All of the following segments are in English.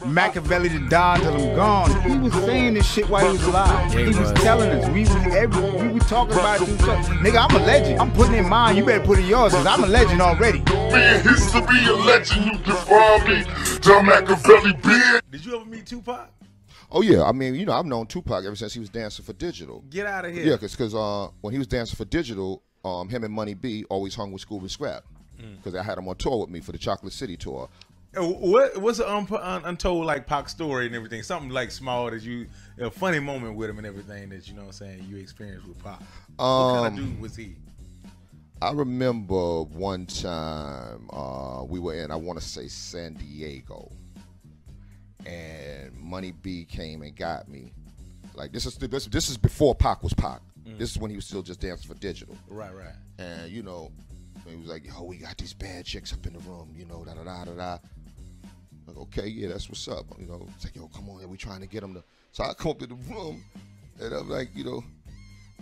Makaveli the Don till I'm gone. He was saying this shit while he was alive. Yeah, he he was was. telling us. We was every we were talking about it to. Nigga, I'm a legend. I'm putting in mine. You better put in yours, cause I'm a legend already. Man, history a legend, you define me. John Machiavelli beard. Did you ever meet Tupac? Oh yeah, I mean, you know, I've known Tupac ever since he was dancing for Digital. Get out of here. Yeah, because uh, when he was dancing for Digital, um, him and Money B always hung with Scooby Scrap because I had him on tour with me for the Chocolate City tour. What what's an un, un, untold like Pac story and everything? Something like small that you a funny moment with him and everything that you know what I'm saying you experienced with Pac. what kind of Um, dude was he? I remember one time uh, we were in, I want to say San Diego, and Money B came and got me. Like this is this, this is before Pac was Pac. This is when he was still just dancing for Digital. Right, right. And you know, he was like, "Yo, we got these bad chicks up in the room," you know, da da da da da. Like, okay, yeah, that's what's up. You know, it's like, yo, come on, we trying to get them to. So I come up to the room, and I'm like, you know,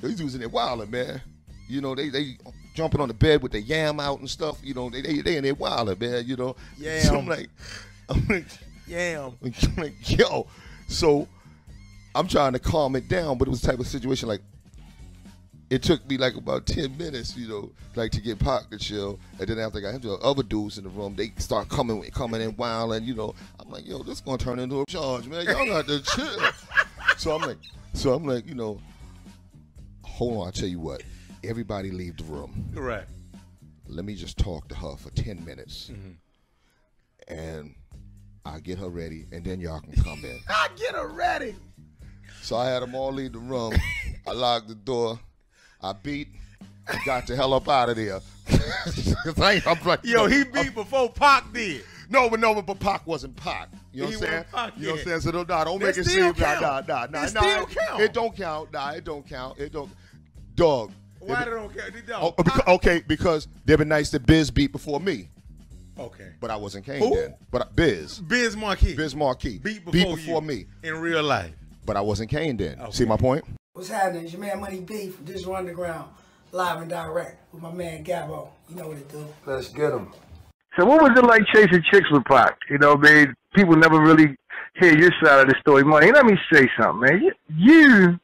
these dudes in there wilding, man. You know, they they jumping on the bed with the yam out and stuff. You know, they they, they in there wilding, man. You know, yeah. So I'm like, I'm like, Yeah. I'm like, yo. So I'm trying to calm it down, but it was the type of situation like it took me like about 10 minutes, you know, like to get Pac to chill. And then after I got him to the other dudes in the room, they start coming coming in wild and you know, I'm like, yo, this is gonna turn into a charge, man. Y'all got to chill. so I'm like, so I'm like, you know, hold on, I'll tell you what. Everybody leave the room. Right. Let me just talk to her for 10 minutes. Mm-hmm. And I'll get her ready, and then y'all can come in. I get her ready. So I had them all leave the room. I locked the door. I beat. I got the hell up out of there. I I'm like, Yo, he I'm- beat before Pac did. no, but no, but Pac wasn't Pac. You know He what I'm saying? Pac you know what I'm saying? So don't, nah, don't make it seem nah, count. nah, nah, nah, It nah. still it, count. It don't count. Nah, it don't count. It don't. Dog. Why It- don't care? They don't. Oh, oh because, okay, because they've been nice that Biz beat before me, okay. but I wasn't Kane Who? then. But I, Biz, Biz Markie Biz Markie beat before, you me, in real life. but I wasn't Kane then. Okay. See my point? What's happening? It's your man Money B from Digital Underground, live and direct with my man Gabo. You know what it do. Let's get him. So what was it like chasing chicks with Pac? You know, man, people never really hear your side of the story. Money, let me say something, man. You, you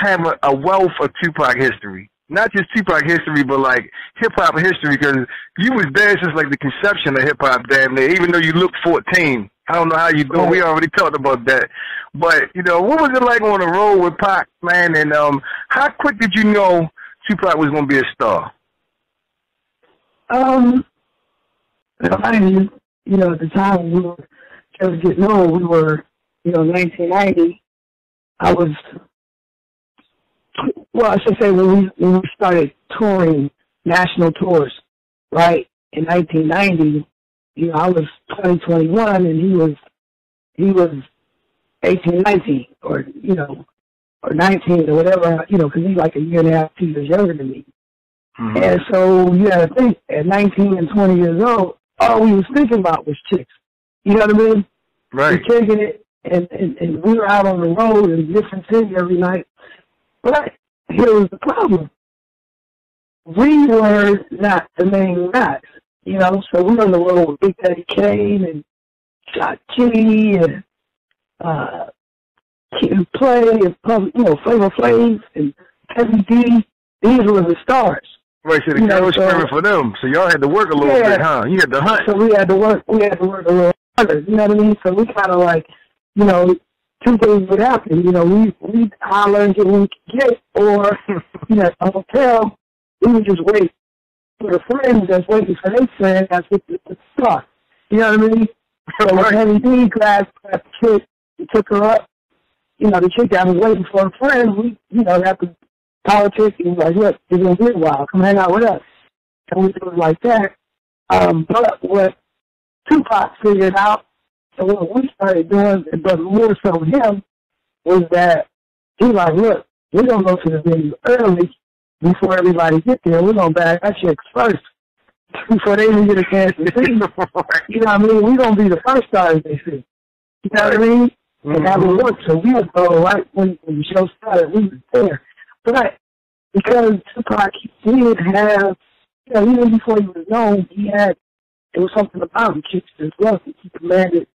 have a, a wealth of Tupac history. Not just Tupac history, but like hip hop history, because you was there since like the conception of hip hop, damn near. Even though you look 14, I don't know how you doing. We already talked about that, but you know, what was it like on the road with Pac, man? And um, how quick did you know Tupac was gonna be a star? Um, I mean, you know, at the time we were just getting on, we were, you know, 1990. I was, well, I should say when we when we started touring national tours, right in 1990. You know, I was 20, 21, and he was he was 18, 19, or you know, or 19 or whatever. You know, because he's like a year and a half, two years younger than me. Mm-hmm. And so you got to think, at 19 and 20 years old, all we was thinking about was chicks. You know what I mean? Right. We're taking it, and, and, and we were out on the road in different cities every night. But here was the problem. We were not the main guys, you know, so we were on the road with Big Daddy Kane and Shot Kitty and uh, Kid Play and, you know, Flavor Flav and Heavy D. These were the stars. Right, so the camera was so- screaming for them. So y'all had to work a little Yeah. bit, huh? You had to hunt. So we had to work. We had to work a little harder. You know what I mean? So we kind of like, you know, two things would happen. You know, we we and get what we could get, or you know, a hotel. We would just wait for the friends that's waiting for their friend. That's what the, the star. You know what I mean? So when Heavy D the chick, he took her up. You know, the chick that was waiting for a friend. We, you know, after politics, he was like, look, it's gonna be a while. Come hang out with us. And we do it like that. Um, but what Tupac figured out, and what we started doing, but more so him, was that he like, look, we're gonna go to the venue early before everybody get there. We're gonna bag our chicks first before they even get a chance to see. You know what I mean? We're gonna be the first stars they see. You know what I mean? And that would work. So we would go right when, when the show started. We were there, but because Tupac he did have, you know, even before he was known, he had there was something about him, chicks as well. He commanded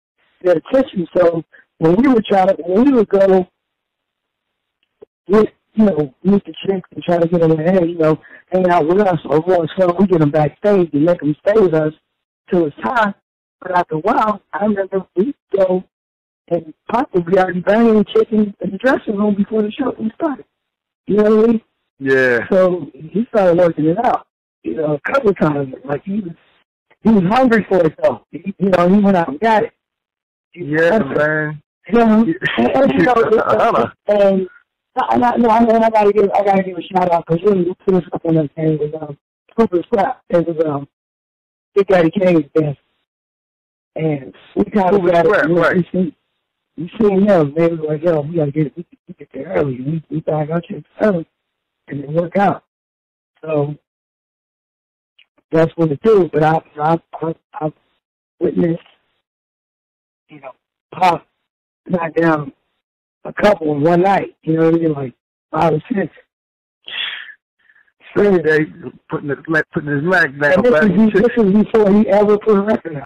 their attention. So when we would try to, when we would go with, you know, meet the chicks and try to get them, hey, you know, hang out with us or what, so we get them backstage and make them stay with us till it's time. But after a while, I remember we go and would be already banging chicken in the dressing room before the show even started. You know what I mean? Yeah. So he started working it out. You know, a couple of times. Like he was, he was hungry for it though. He, you know, he went out and got it. He Yeah, man. You know, and, and, you know, Hold and, and I, no, I, and I gotta give, I gotta give a shout out because really, we put us up on that thing with um, Cooper Scrap. It was um, Big Daddy Kane's band, and we kind of got it. right. We we seen them. They were like, "Yo, we gotta get, we, we get there early. We, we I got you early, and it worked out." So that's what it do. But I, I, I, I witnessed, you know, Pop knock down a couple in one night. You know what I mean? Like five or six. Sunday, putting his, leg, putting his leg down. And this is, this is before he ever put a record out.